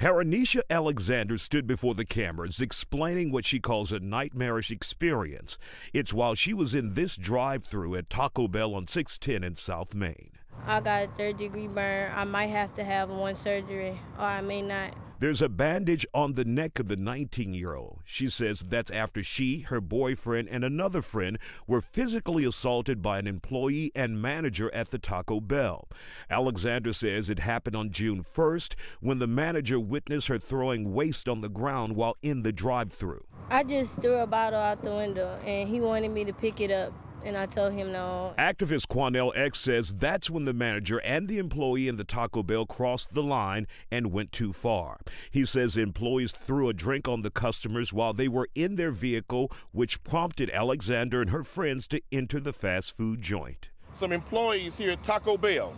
Haronisha Alexander stood before the cameras explaining what she calls a nightmarish experience. It's while she was in this drive through at Taco Bell on 610 in South Main. I got a third degree burn. I might have to have one surgery, or I may not. There's a bandage on the neck of the 19 year old. She says that's after she, her boyfriend, and another friend were physically assaulted by an employee and manager at the Taco Bell. Alexander says it happened on June 1st when the manager witnessed her throwing waste on the ground while in the drive through. I just threw a bottle out the window, and he wanted me to pick it up and I told him no. Activist Quanell X says that's when the manager and the employee in the Taco Bell crossed the line and went too far. He says employees threw a drink on the customers while they were in their vehicle, which prompted Alexander and her friends to enter the fast food joint. Some employees here at Taco Bell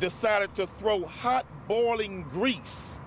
decided to throw hot boiling grease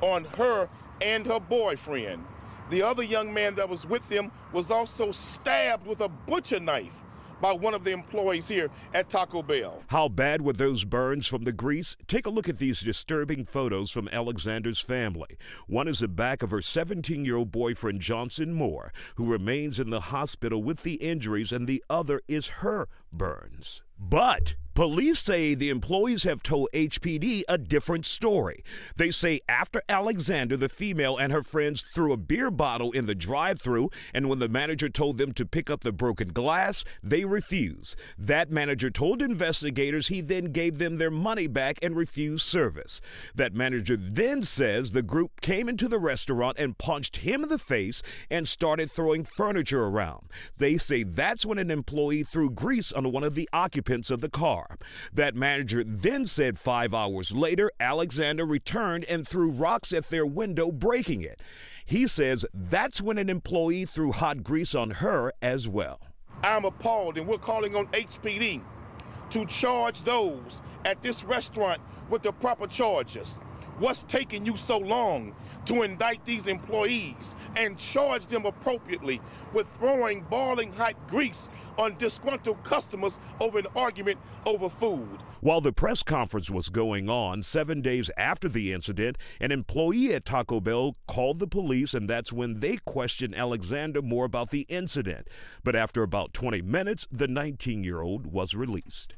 on her and her boyfriend the other young man that was with them was also stabbed with a butcher knife by one of the employees here at Taco Bell. How bad were those burns from the grease? Take a look at these disturbing photos from Alexander's family. One is the back of her 17 year old boyfriend, Johnson Moore, who remains in the hospital with the injuries, and the other is her burns. But Police say the employees have told HPD a different story. They say after Alexander, the female, and her friends threw a beer bottle in the drive through, and when the manager told them to pick up the broken glass, they refused. That manager told investigators he then gave them their money back and refused service. That manager then says the group came into the restaurant and punched him in the face and started throwing furniture around. They say that's when an employee threw grease on one of the occupants of the car car. That manager then said five hours later, Alexander returned and threw rocks at their window, breaking it. He says that's when an employee threw hot grease on her as well. I'm appalled, and we're calling on HPD to charge those at this restaurant with the proper charges. What's taking you so long to indict these employees and charge them appropriately with throwing boiling hot grease on disgruntled customers over an argument over food? While the press conference was going on, seven days after the incident, an employee at Taco Bell called the police, and that's when they questioned Alexander more about the incident. But after about 20 minutes, the 19 year old was released.